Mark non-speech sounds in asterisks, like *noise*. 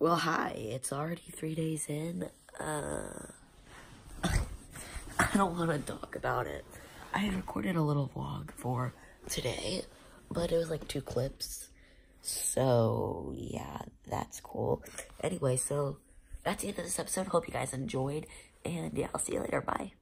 Well, hi. It's already three days in. Uh, *laughs* I don't want to talk about it. I recorded a little vlog for today, but it was like two clips. So, yeah, that's cool. Anyway, so that's the end of this episode. Hope you guys enjoyed. And yeah, I'll see you later. Bye.